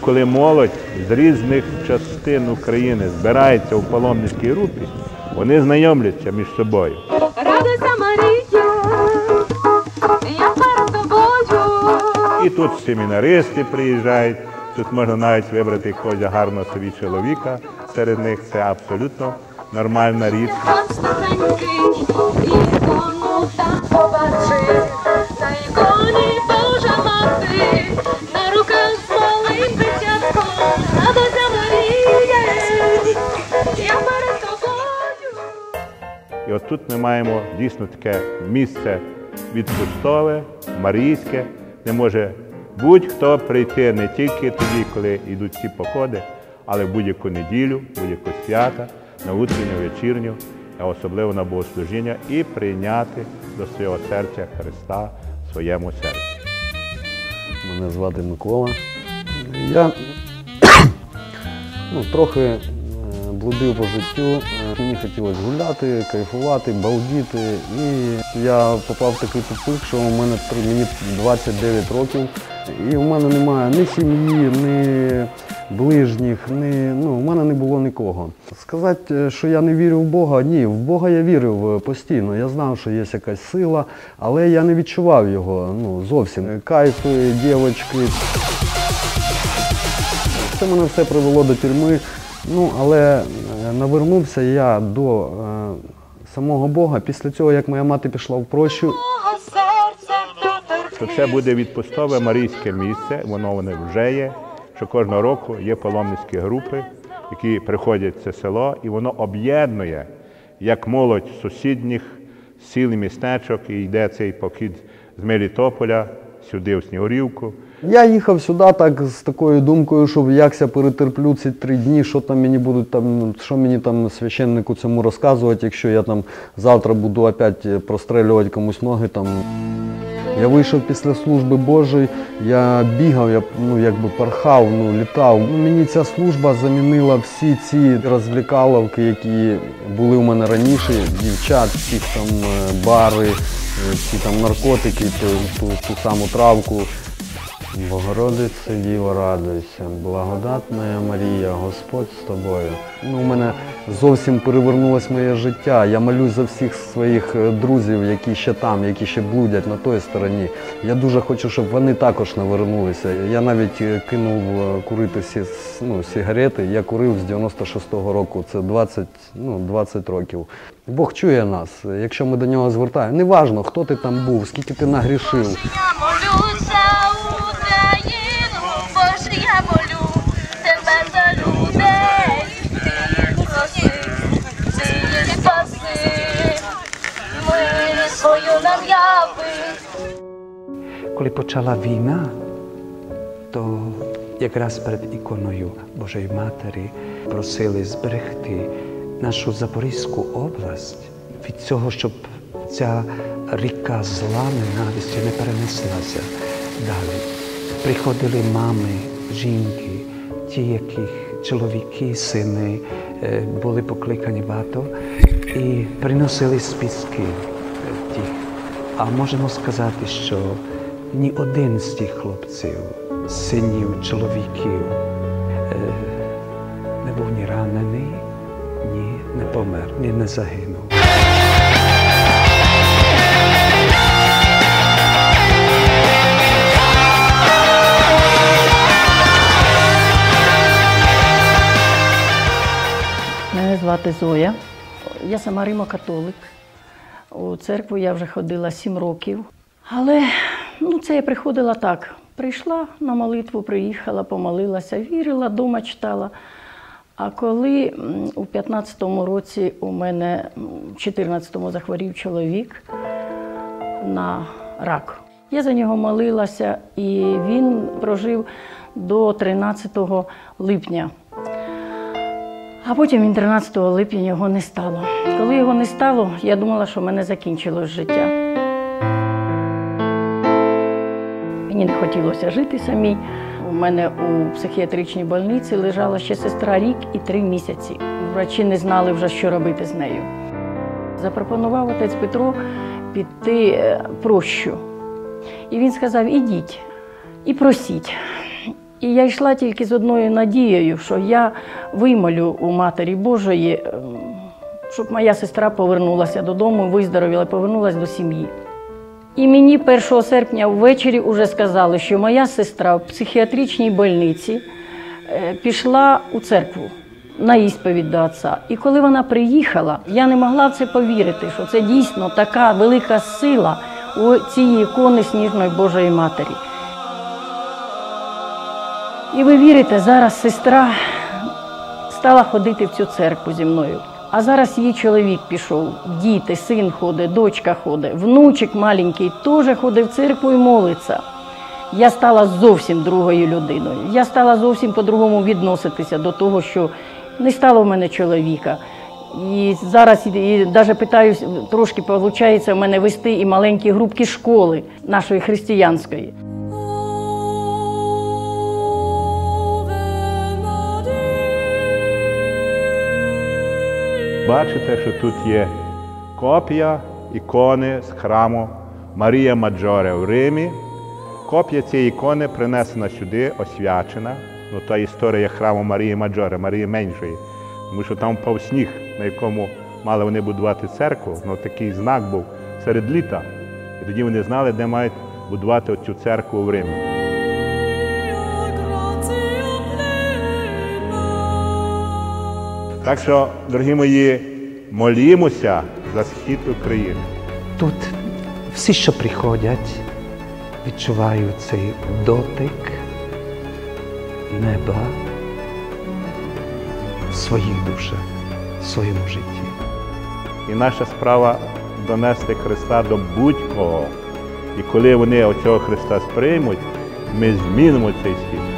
Коли молодь з різних частин України збирається у паломницькій групі, вони знайомляться між собою. Радуйся, Марія, я перед тобою. І тут семінаристи приїжджають. Тут можна навіть вибрати якогось гарного собі чоловіка. Серед них це абсолютно нормальна річ. Побачив, дійсно таке місце відпустове, марійське, де може будь-хто прийти не тільки тоді, коли йдуть ці походи, але в будь-яку неділю, будь-яку свята, на утренню, вечірню, а особливо на богослужіння і прийняти до свого серця Христа в своєму серці. Мене звати Микола. Я ну, трохи блудив по життю. Е, Мені хотілося гуляти, кайфувати, балдіти. І я попав в такий тупик, що у мене мені 29 років. І у мене немає ні сім'ї, ні ближніх, ні, ну, у мене не було нікого. Сказати, е, що я не вірю в Бога, ні, в Бога я вірив е, постійно. Я знав, що є якась сила, але я не відчував його ну, зовсім. Кайфи, дівчатки. Це мене все привело до тюрми. Ну, але е, навернувся я до е, самого Бога після цього, як моя мати пішла в прощу. То це буде відпустове марійське місце, воно воно вже є. Що кожного року є паломницькі групи, які приходять в це село, і воно об'єднує як молодь сусідніх сіл і містечок, і йде цей похід з Мелітополя сюди, в Снігурівку. Я їхав сюди так з такою думкою, що якся перетерплю ці три дні, що там мені будуть там, ну, що мені там священнику цьому розказувати, якщо я там завтра буду опять е, прострелювати комусь ноги там. Я вийшов після служби Божої, я бігав, я ну, якби пархав, ну, літав. Ну, мені ця служба замінила всі ці розвлікаловки, які були у мене раніше, дівчат, всіх там е, бари, е, всі там наркотики, ту, ту, ту саму травку. Богородице, Діво, радуйся, благодатна Марія, Господь з тобою. Ну, у мене зовсім перевернулось моє життя. Я молюсь за всіх своїх е, друзів, які ще там, які ще блудять на той стороні. Я дуже хочу, щоб вони також навернулися. Я навіть е, кинув е, курити сі, ну, сигарети. Я курив з 96-го року. Це 20, ну, 20 років. Бог чує нас. Якщо ми до нього звертаємо, неважно, хто ти там був, скільки ти нагрішив. Коли почала війна, то якраз перед іконою Божої Матері просили зберегти нашу Запорізьку область від цього, щоб ця ріка зла ненависті не перенеслася далі. Приходили мами, жінки, ті, яких чоловіки, сини були покликані багато, і приносили списки тих а можемо сказати, що ні один з тих хлопців, синів, чоловіків, е, не був ні ранений, ні не помер, ні не загинув. Мене звати Зоя. Я сама римо-католик. У церкву я вже ходила сім років. Але ну, це я приходила так. Прийшла на молитву, приїхала, помолилася, вірила, дома читала. А коли у 15-му році у мене, в 14-му захворів чоловік на рак. Я за нього молилася, і він прожив до 13 липня. А потім він 13 липня його не стало. Коли його не стало, я думала, що в мене закінчилось життя. Мені не хотілося жити самій. У мене у психіатричній больниці лежала ще сестра рік і три місяці. Врачі не знали вже, що робити з нею. Запропонував отець Петро піти е, прощу. І він сказав: ідіть і просіть. І я йшла тільки з одною надією, що я вимолю у Матері Божої, ем, щоб моя сестра повернулася додому, виздоровіла, повернулася до сім'ї. І мені 1 серпня ввечері вже сказали, що моя сестра в психіатричній больниці е, пішла у церкву на ісповідь до отця. І коли вона приїхала, я не могла в це повірити, що це дійсно така велика сила у цієї ікони Сніжної Божої Матері. І ви вірите, зараз сестра стала ходити в цю церкву зі мною. А зараз її чоловік пішов, діти, син ходить, дочка ходить, внучик маленький теж ходить в церкву і молиться. Я стала зовсім другою людиною. Я стала зовсім по-другому відноситися до того, що не стало в мене чоловіка. І зараз навіть питаюсь, трошки виходить в мене вести і маленькі групки школи нашої християнської. Бачите, що тут є копія ікони з храму Марія Маджоре в Римі. Копія цієї ікони принесена сюди, освячена. Ну, та історія храму Марії Маджоре, Марії Меншої. Тому що там впав сніг, на якому мали вони будувати церкву. Ну, такий знак був серед літа. І тоді вони знали, де мають будувати цю церкву в Римі. Так що, дорогі мої, молімося за схід України. Тут всі, що приходять, відчувають цей дотик неба в своїх душах, в своєму житті. І наша справа донести Христа до будь-кого. І коли вони оцього Христа сприймуть, ми змінимо цей світ.